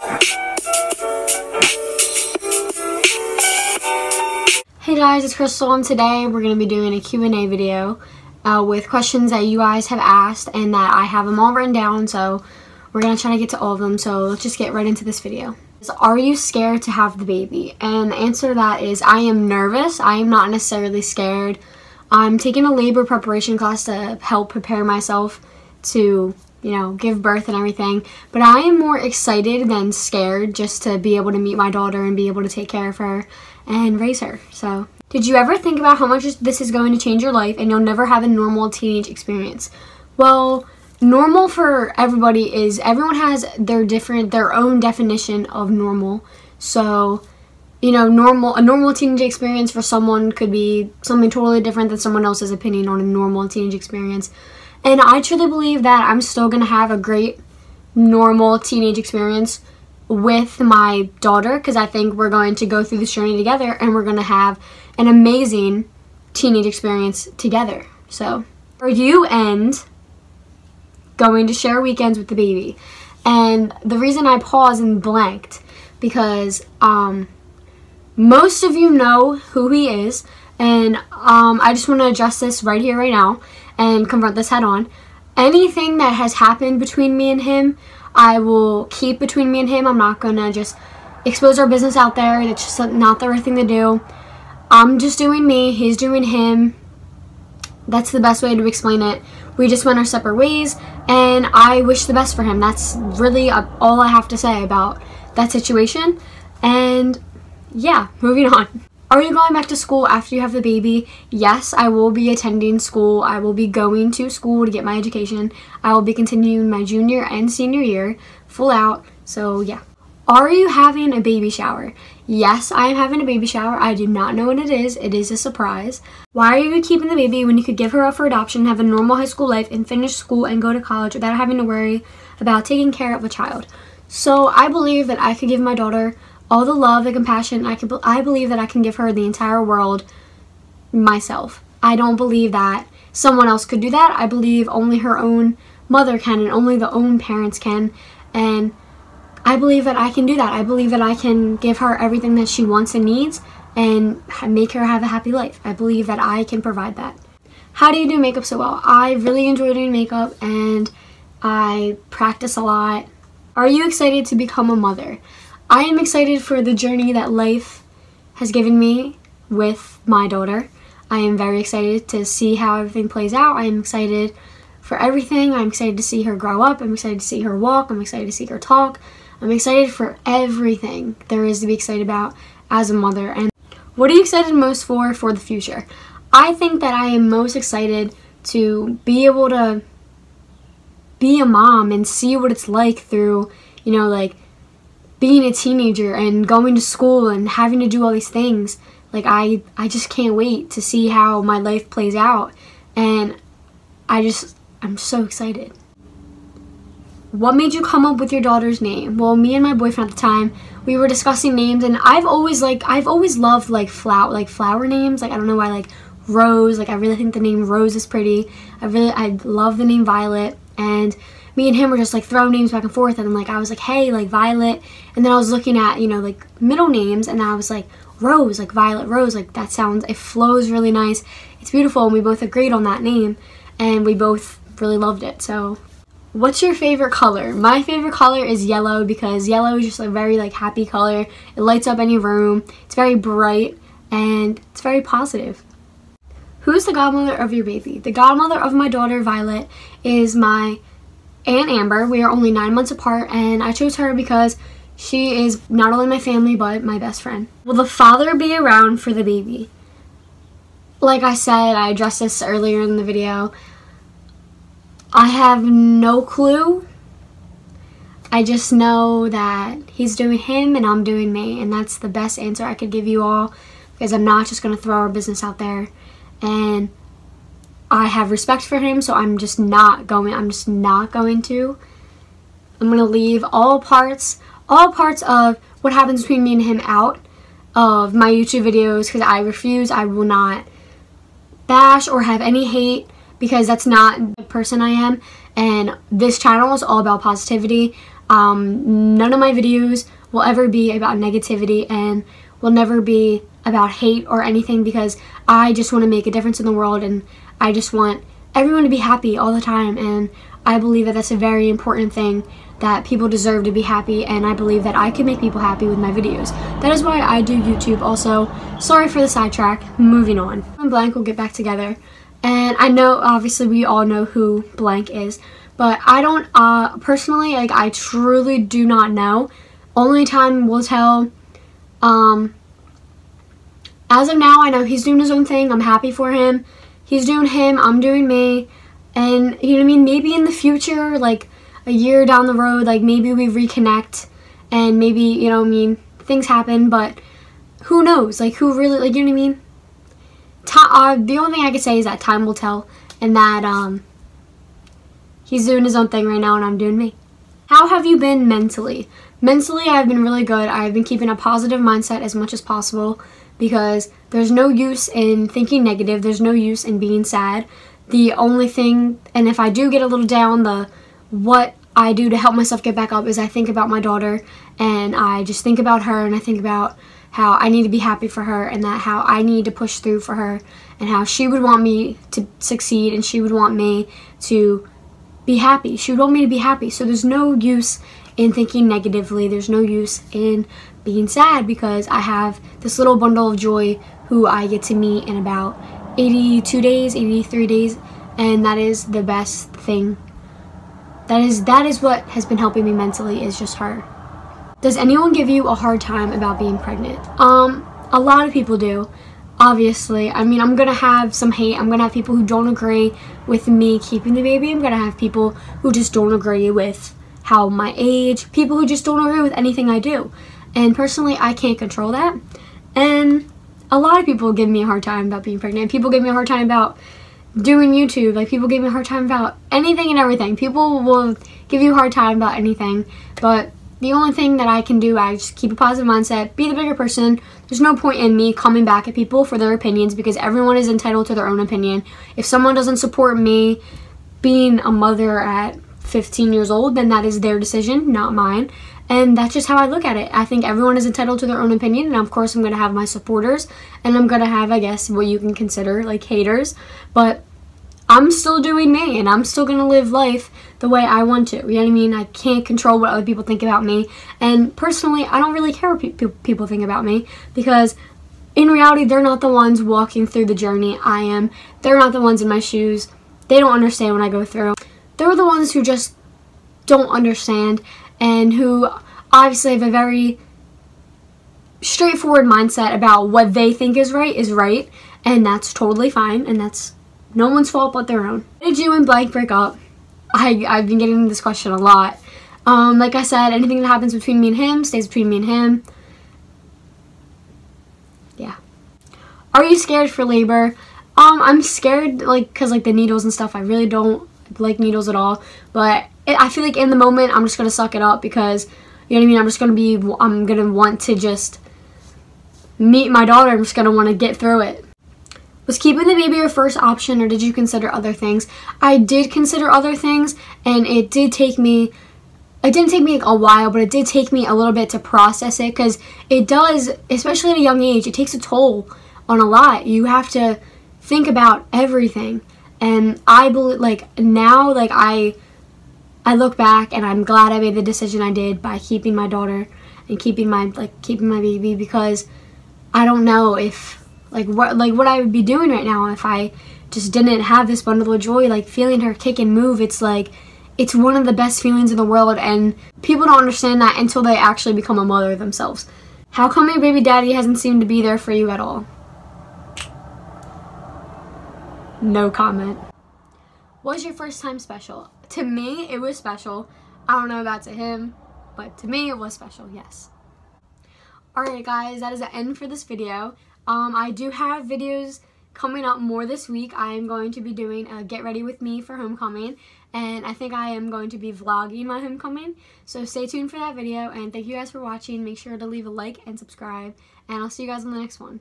Hey guys, it's Crystal and today we're going to be doing a Q&A video uh, with questions that you guys have asked and that I have them all written down so we're going to try to get to all of them so let's just get right into this video. Are you scared to have the baby? And the answer to that is I am nervous. I am not necessarily scared. I'm taking a labor preparation class to help prepare myself to, you know, give birth and everything. But I am more excited than scared just to be able to meet my daughter and be able to take care of her and raise her. So, did you ever think about how much this is going to change your life and you'll never have a normal teenage experience? Well, normal for everybody is everyone has their different their own definition of normal. So, you know, normal a normal teenage experience for someone could be something totally different than someone else's opinion on a normal teenage experience. And I truly believe that I'm still going to have a great normal teenage experience with my daughter because I think we're going to go through this journey together and we're going to have an amazing teenage experience together. So, for you and going to share weekends with the baby. And the reason I paused and blanked because um, most of you know who he is, and um, I just want to address this right here, right now, and confront this head on. Anything that has happened between me and him, I will keep between me and him. I'm not going to just expose our business out there. It's just not the right thing to do. I'm just doing me, he's doing him. That's the best way to explain it. We just went our separate ways, and I wish the best for him. That's really all I have to say about that situation. And yeah, moving on. Are you going back to school after you have the baby? Yes, I will be attending school. I will be going to school to get my education. I will be continuing my junior and senior year full out. So, yeah. Are you having a baby shower? Yes, I am having a baby shower. I do not know what it is. It is a surprise. Why are you keeping the baby when you could give her up for adoption, have a normal high school life, and finish school and go to college without having to worry about taking care of a child? So I believe that I could give my daughter all the love and compassion I could. I believe that I can give her the entire world myself. I don't believe that someone else could do that. I believe only her own mother can and only the own parents can. And I believe that I can do that. I believe that I can give her everything that she wants and needs and make her have a happy life. I believe that I can provide that. How do you do makeup so well? I really enjoy doing makeup and I practice a lot. Are you excited to become a mother? I am excited for the journey that life has given me with my daughter. I am very excited to see how everything plays out. I am excited for everything. I'm excited to see her grow up. I'm excited to see her walk. I'm excited to see her talk. I'm excited for everything there is to be excited about as a mother. And what are you excited most for for the future? I think that I am most excited to be able to be a mom and see what it's like through, you know, like being a teenager and going to school and having to do all these things like i i just can't wait to see how my life plays out. And i just i'm so excited. What made you come up with your daughter's name? Well me and my boyfriend at the time we were discussing names and i've always like i've always loved like flower like flower names. Like i don't know why like rose like i really think the name rose is pretty. I really i love the name violet. And me and him were just like throwing names back and forth and like I was like hey like Violet. And then I was looking at you know like middle names and I was like Rose like Violet Rose like that sounds it flows really nice. It's beautiful and we both agreed on that name and we both really loved it. So what's your favorite color? My favorite color is yellow because yellow is just a very like happy color. It lights up any room. It's very bright and it's very positive. Who's the godmother of your baby? The godmother of my daughter Violet is my Aunt Amber. We are only nine months apart, and I chose her because she is not only my family, but my best friend. Will the father be around for the baby? Like I said, I addressed this earlier in the video. I have no clue. I just know that he's doing him and I'm doing me, and that's the best answer I could give you all because I'm not just going to throw our business out there. And I have respect for him, so I'm just not going, I'm just not going to. I'm going to leave all parts, all parts of what happens between me and him out of my YouTube videos because I refuse, I will not bash or have any hate because that's not the person I am. And this channel is all about positivity. Um, none of my videos will ever be about negativity and will never be about hate or anything because I just want to make a difference in the world and I just want everyone to be happy all the time and I believe that that's a very important thing that people deserve to be happy and I believe that I can make people happy with my videos. That is why I do YouTube also. Sorry for the sidetrack, moving on. And Blank will get back together and I know obviously we all know who Blank is but I don't uh, personally like I truly do not know. Only time will tell. Um, as of now, I know he's doing his own thing. I'm happy for him. He's doing him. I'm doing me. And, you know what I mean? Maybe in the future, like a year down the road, like maybe we reconnect and maybe, you know what I mean, things happen, but who knows? Like, who really, like, you know what I mean? uh, the only thing I can say is that time will tell and that, um, he's doing his own thing right now and I'm doing me. How have you been mentally? Mentally, I've been really good. I've been keeping a positive mindset as much as possible because there's no use in thinking negative. There's no use in being sad. The only thing, and if I do get a little down, the what I do to help myself get back up is I think about my daughter and I just think about her and I think about how I need to be happy for her and that how I need to push through for her and how she would want me to succeed and she would want me to be happy. She would want me to be happy. So there's no use in thinking negatively. There's no use in being sad because I have this little bundle of joy who I get to meet in about 82 days, 83 days, and that is the best thing. That is that is what has been helping me mentally is just her. Does anyone give you a hard time about being pregnant? Um, a lot of people do. Obviously, I mean, I'm gonna have some hate. I'm gonna have people who don't agree with me keeping the baby. I'm gonna have people who just don't agree with how my age, people who just don't agree with anything I do. And personally, I can't control that. And a lot of people give me a hard time about being pregnant. People give me a hard time about doing YouTube. Like, people give me a hard time about anything and everything. People will give you a hard time about anything. But the only thing that I can do, I just keep a positive mindset, be the bigger person. There's no point in me coming back at people for their opinions because everyone is entitled to their own opinion. If someone doesn't support me being a mother at 15 years old, then that is their decision, not mine. And that's just how I look at it. I think everyone is entitled to their own opinion, and of course, I'm going to have my supporters, and I'm going to have, I guess, what you can consider like haters. But I'm still doing me, and I'm still to live life the way I want to. You know what I mean? I can't control what other people think about me. And personally, I don't really care what pe people think about me because in reality, they're not the ones walking through the journey I am. They're not the ones in my shoes. They don't understand what I go through they're the ones who just don't understand and who obviously have a very straightforward mindset about what they think is right is right and that's totally fine and that's no one's fault but their own. Did you and Blank break up? I, I've been getting this question a lot. Um, like I said, anything that happens between me and him stays between me and him. Yeah. Are you scared for labor? Um, I'm scared, like, because, like, the needles and stuff, I really don't like needles at all. But I feel like in the moment, I'm just going to suck it up because, you know what I mean? I'm just going to be, I'm going to want to just meet my daughter. I'm just going to want to get through it. Was keeping the baby your first option or did you consider other things? I did consider other things and it did take me it didn't take me a while, but it did take me a little bit to process it because it does, especially at a young age, it takes a toll on a lot. You have to think about everything and I believe like now like I I look back and I'm glad I made the decision I did by keeping my daughter and keeping my like keeping my baby because I don't know if like what like what I would be doing right now if I just didn't have this bundle of joy like feeling her kick and move it's like it's one of the best feelings in the world and people don't understand that until they actually become a mother themselves. How come your baby daddy hasn't seemed to be there for you at all? No comment. Was your first time special? To me, it was special. I don't know about to him, but to me, it was special, yes. Alright guys, that is the end for this video. Um, I do have videos coming up more this week. I am going to be doing a get ready with me for homecoming and I think I am going to be vlogging my homecoming. So stay tuned for that video and thank you guys for watching. Make sure to leave a like and subscribe and I'll see you guys in the next one.